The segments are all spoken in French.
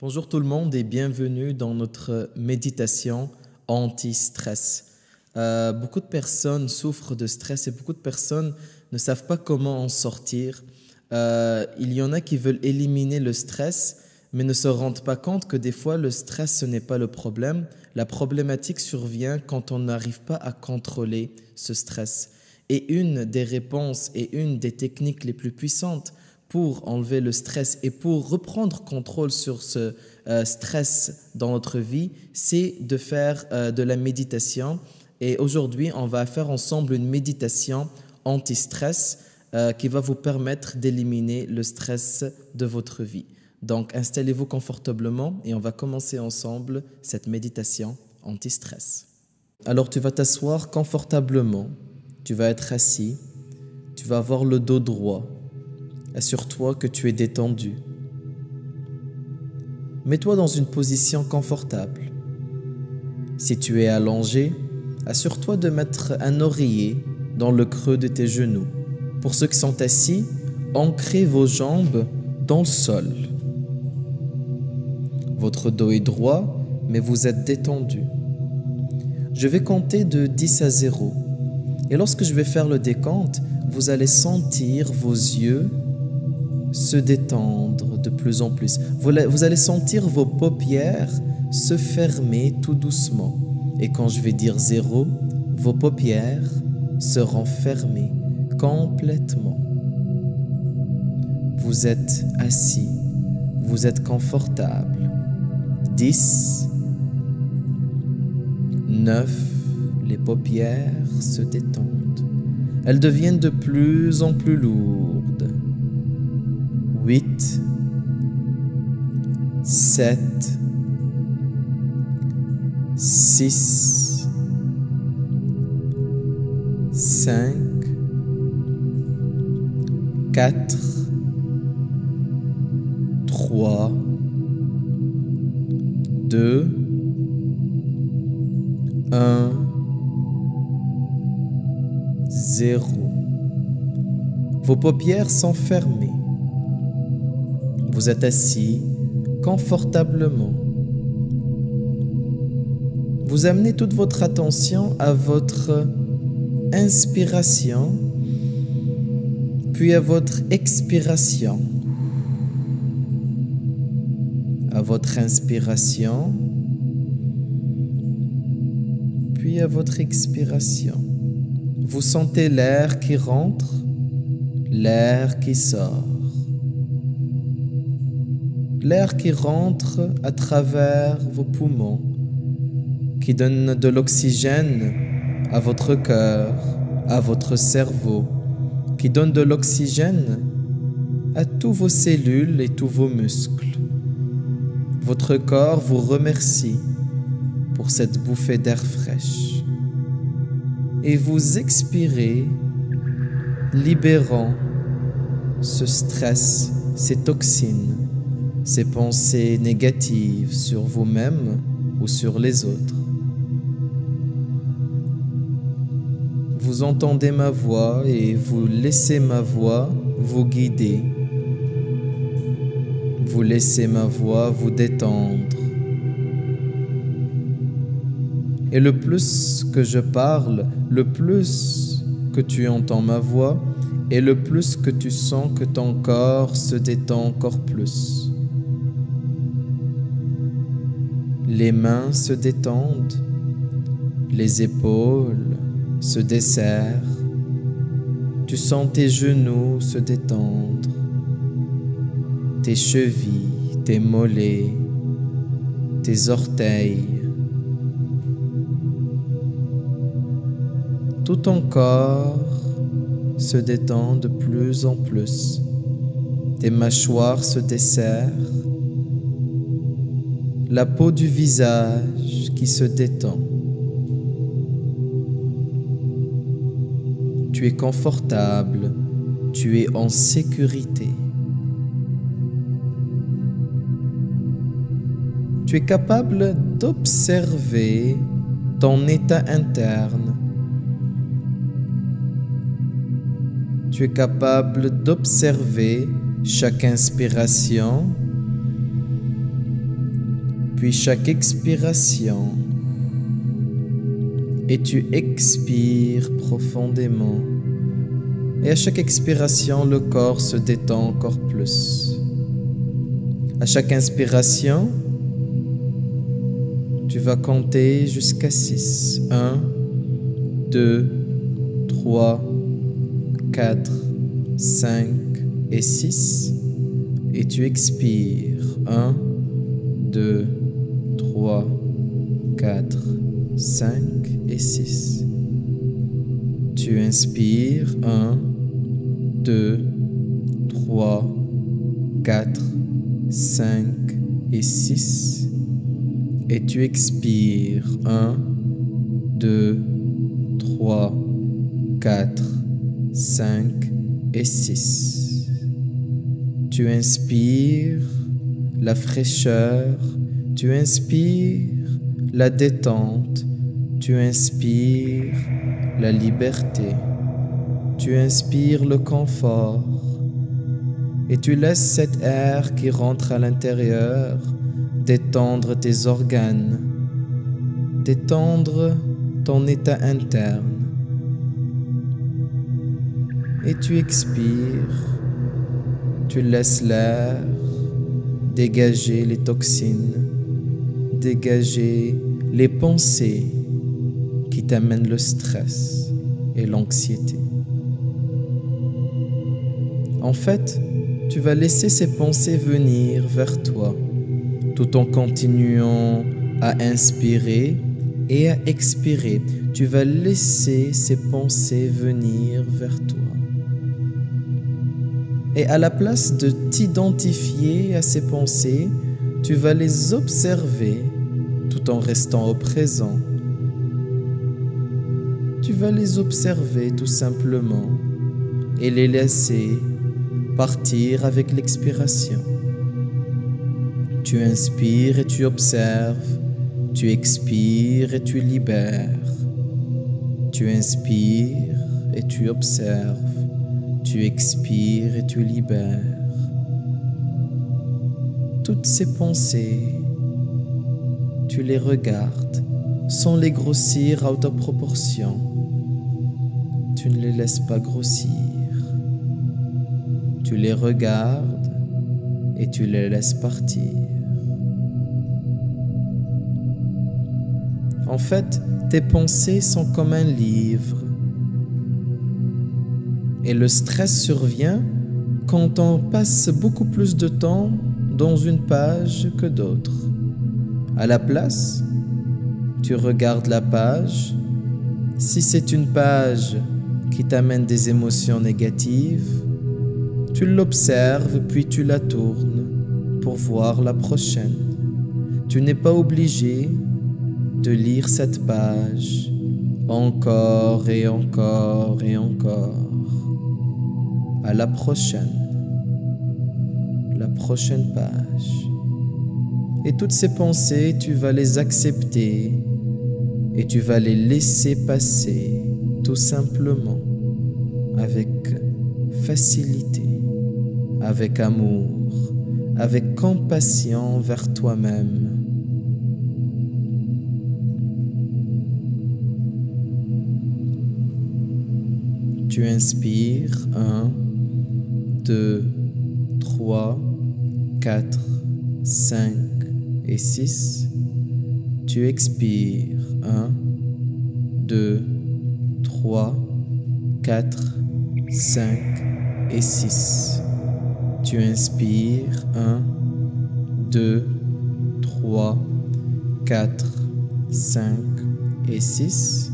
Bonjour tout le monde et bienvenue dans notre méditation anti-stress. Euh, beaucoup de personnes souffrent de stress et beaucoup de personnes ne savent pas comment en sortir. Euh, il y en a qui veulent éliminer le stress mais ne se rendent pas compte que des fois le stress ce n'est pas le problème. La problématique survient quand on n'arrive pas à contrôler ce stress. Et une des réponses et une des techniques les plus puissantes pour enlever le stress et pour reprendre contrôle sur ce euh, stress dans notre vie, c'est de faire euh, de la méditation. Et aujourd'hui, on va faire ensemble une méditation anti-stress euh, qui va vous permettre d'éliminer le stress de votre vie. Donc, installez-vous confortablement et on va commencer ensemble cette méditation anti-stress. Alors, tu vas t'asseoir confortablement, tu vas être assis, tu vas avoir le dos droit Assure-toi que tu es détendu. Mets-toi dans une position confortable. Si tu es allongé, assure-toi de mettre un oreiller dans le creux de tes genoux. Pour ceux qui sont assis, ancrez vos jambes dans le sol. Votre dos est droit, mais vous êtes détendu. Je vais compter de 10 à 0. Et lorsque je vais faire le décompte, vous allez sentir vos yeux se détendre de plus en plus. Vous allez sentir vos paupières se fermer tout doucement. Et quand je vais dire zéro, vos paupières seront fermées complètement. Vous êtes assis, vous êtes confortable. 10, 9, les paupières se détendent. Elles deviennent de plus en plus lourdes. 8, 7, 6, 5, 4, 3, 2, 1, 0. Vos paupières sont fermées. Vous êtes assis confortablement. Vous amenez toute votre attention à votre inspiration, puis à votre expiration. À votre inspiration, puis à votre expiration. Vous sentez l'air qui rentre, l'air qui sort l'air qui rentre à travers vos poumons, qui donne de l'oxygène à votre cœur, à votre cerveau, qui donne de l'oxygène à tous vos cellules et tous vos muscles. Votre corps vous remercie pour cette bouffée d'air fraîche. Et vous expirez, libérant ce stress, ces toxines ces pensées négatives sur vous-même ou sur les autres. Vous entendez ma voix et vous laissez ma voix vous guider. Vous laissez ma voix vous détendre. Et le plus que je parle, le plus que tu entends ma voix, et le plus que tu sens que ton corps se détend encore plus. Les mains se détendent, les épaules se desserrent, tu sens tes genoux se détendre, tes chevilles, tes mollets, tes orteils. Tout ton corps se détend de plus en plus. Tes mâchoires se desserrent, la peau du visage qui se détend. Tu es confortable, tu es en sécurité. Tu es capable d'observer ton état interne. Tu es capable d'observer chaque inspiration Puis chaque expiration, et tu expires profondément. Et à chaque expiration, le corps se détend encore plus. À chaque inspiration, tu vas compter jusqu'à 6. 1, 2, 3, 4, 5 et 6. Et tu expires. 1, 2, 3, 4, 5 et 6. Tu inspires 1, 2, 3, 4, 5 et 6. Et tu expires 1, 2, 3, 4, 5 et 6. Tu inspires la fraîcheur, tu inspires la détente, tu inspires la liberté, tu inspires le confort et tu laisses cet air qui rentre à l'intérieur détendre tes organes, détendre ton état interne. Et tu expires, tu laisses l'air dégager les toxines, dégager les pensées qui t'amènent le stress et l'anxiété. En fait, tu vas laisser ces pensées venir vers toi tout en continuant à inspirer et à expirer. Tu vas laisser ces pensées venir vers toi. Et à la place de t'identifier à ces pensées, tu vas les observer tout en restant au présent. Tu vas les observer tout simplement et les laisser partir avec l'expiration. Tu inspires et tu observes, tu expires et tu libères. Tu inspires et tu observes tu expires et tu libères. Toutes ces pensées, tu les regardes sans les grossir à haute proportion. Tu ne les laisses pas grossir. Tu les regardes et tu les laisses partir. En fait, tes pensées sont comme un livre et le stress survient quand on passe beaucoup plus de temps dans une page que d'autres. À la place, tu regardes la page. Si c'est une page qui t'amène des émotions négatives, tu l'observes puis tu la tournes pour voir la prochaine. Tu n'es pas obligé de lire cette page encore et encore et encore à la prochaine, la prochaine page. Et toutes ces pensées, tu vas les accepter et tu vas les laisser passer tout simplement avec facilité, avec amour, avec compassion vers toi-même. Tu inspires un 2, 3, 4, 5 et 6. Tu expires 1, 2, 3, 4, 5 et 6. Tu inspires 1, 2, 3, 4, 5 et 6.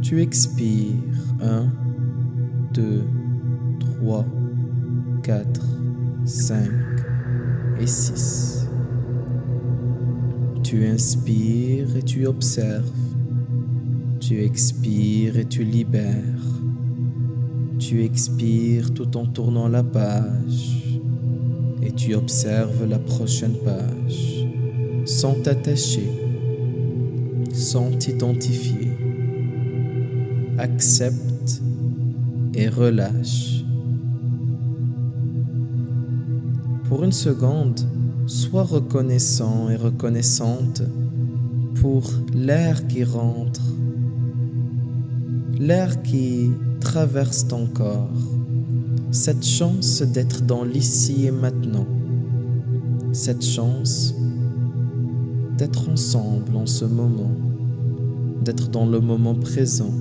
Tu expires 1, 2, 3, 4, 5 et 6. Tu inspires et tu observes. Tu expires et tu libères. Tu expires tout en tournant la page et tu observes la prochaine page sans t'attacher, sans t'identifier. Accepte et relâche. Pour une seconde, Sois reconnaissant et reconnaissante pour l'air qui rentre, l'air qui traverse ton corps, cette chance d'être dans l'ici et maintenant, cette chance d'être ensemble en ce moment, d'être dans le moment présent,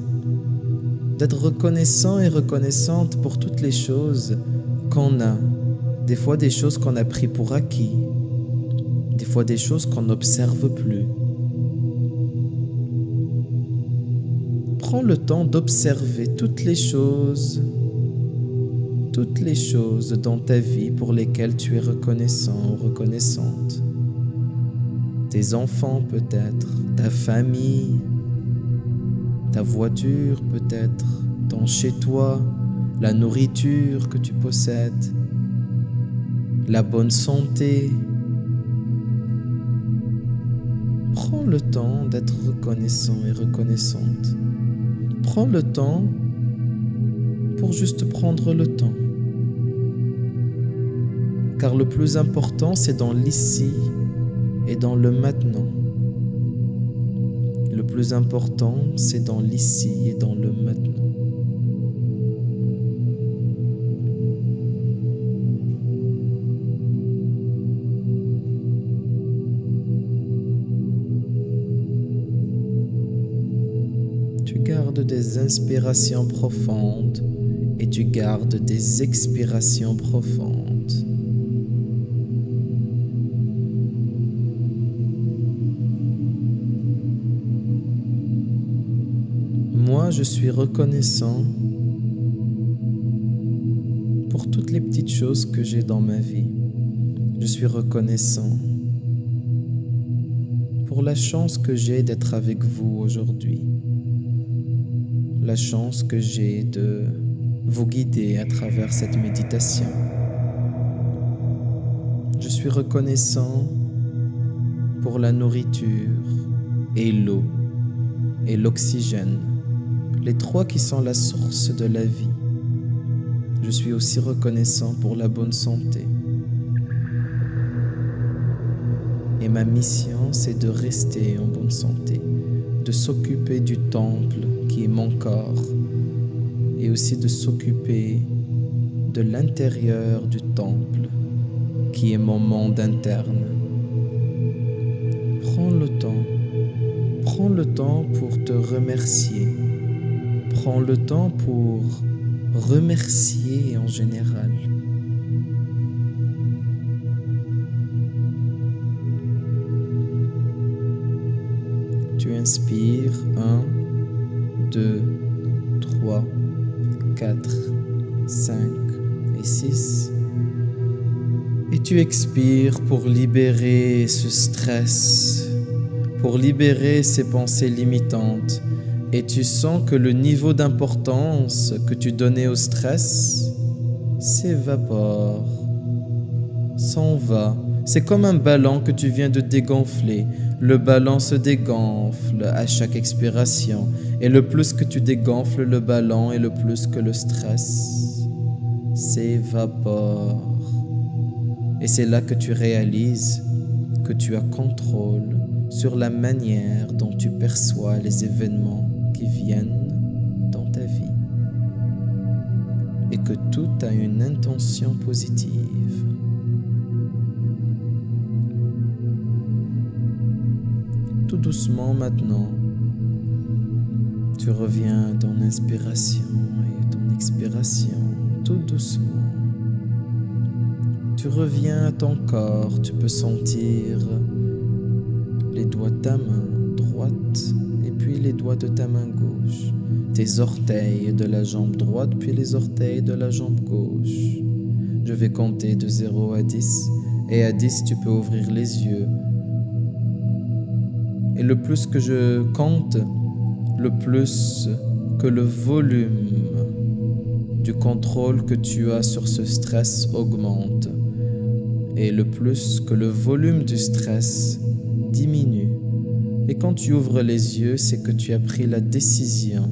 d'être reconnaissant et reconnaissante pour toutes les choses qu'on a, des fois des choses qu'on a pris pour acquis, des fois des choses qu'on n'observe plus. Prends le temps d'observer toutes les choses, toutes les choses dans ta vie pour lesquelles tu es reconnaissant ou reconnaissante. Tes enfants peut-être, ta famille, ta voiture peut-être, ton chez-toi, la nourriture que tu possèdes, la bonne santé, prends le temps d'être reconnaissant et reconnaissante. Prends le temps pour juste prendre le temps. Car le plus important, c'est dans l'ici et dans le maintenant. Le plus important, c'est dans l'ici et dans le maintenant. Inspirations profondes et tu gardes des expirations profondes. Moi, je suis reconnaissant pour toutes les petites choses que j'ai dans ma vie. Je suis reconnaissant pour la chance que j'ai d'être avec vous aujourd'hui la chance que j'ai de vous guider à travers cette méditation. Je suis reconnaissant pour la nourriture et l'eau et l'oxygène, les trois qui sont la source de la vie. Je suis aussi reconnaissant pour la bonne santé. Et ma mission, c'est de rester en bonne santé, de s'occuper du temple qui est mon corps et aussi de s'occuper de l'intérieur du temple qui est mon monde interne. Prends le temps, prends le temps pour te remercier, prends le temps pour remercier en général. Inspires un 2, 3, 4, 5 et 6. Et tu expires pour libérer ce stress, pour libérer ces pensées limitantes. Et tu sens que le niveau d'importance que tu donnais au stress s'évapore, s'en va. C'est comme un ballon que tu viens de dégonfler. Le ballon se dégonfle à chaque expiration. Et le plus que tu dégonfles le ballon et le plus que le stress s'évapore. Et c'est là que tu réalises que tu as contrôle sur la manière dont tu perçois les événements qui viennent dans ta vie. Et que tout a une intention positive. Doucement maintenant, tu reviens à ton inspiration et ton expiration tout doucement. Tu reviens à ton corps, tu peux sentir les doigts de ta main droite et puis les doigts de ta main gauche, tes orteils de la jambe droite puis les orteils de la jambe gauche. Je vais compter de 0 à 10 et à 10 tu peux ouvrir les yeux. Et le plus que je compte, le plus que le volume du contrôle que tu as sur ce stress augmente et le plus que le volume du stress diminue. Et quand tu ouvres les yeux, c'est que tu as pris la décision.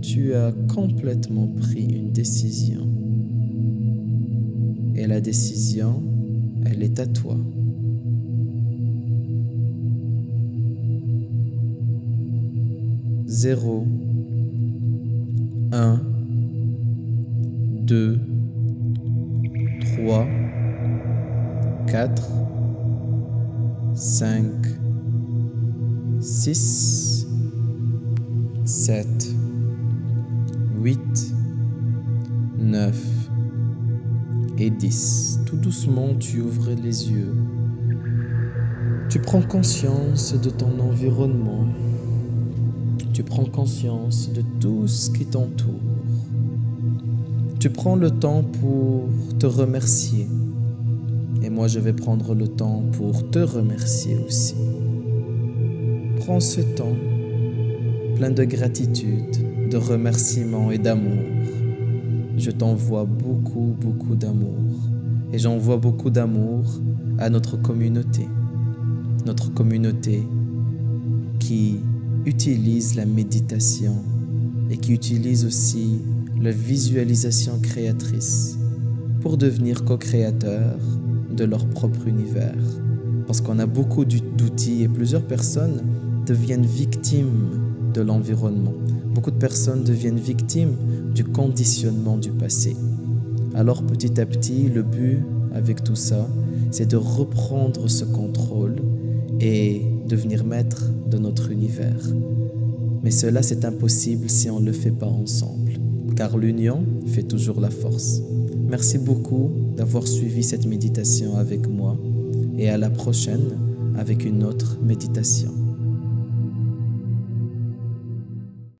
Tu as complètement pris une décision. Et la décision, elle est à toi. Zéro, un, deux, trois, quatre, cinq, six, sept, huit, neuf et dix. Tout doucement, tu ouvres les yeux. Tu prends conscience de ton environnement. Tu prends conscience de tout ce qui t'entoure. Tu prends le temps pour te remercier. Et moi, je vais prendre le temps pour te remercier aussi. Prends ce temps plein de gratitude, de remerciements et d'amour. Je t'envoie beaucoup, beaucoup d'amour. Et j'envoie beaucoup d'amour à notre communauté. Notre communauté qui utilise la méditation et qui utilise aussi la visualisation créatrice pour devenir co-créateurs de leur propre univers. Parce qu'on a beaucoup d'outils et plusieurs personnes deviennent victimes de l'environnement. Beaucoup de personnes deviennent victimes du conditionnement du passé. Alors petit à petit, le but avec tout ça, c'est de reprendre ce contrôle et devenir maître de notre univers. Mais cela, c'est impossible si on ne le fait pas ensemble, car l'union fait toujours la force. Merci beaucoup d'avoir suivi cette méditation avec moi et à la prochaine avec une autre méditation.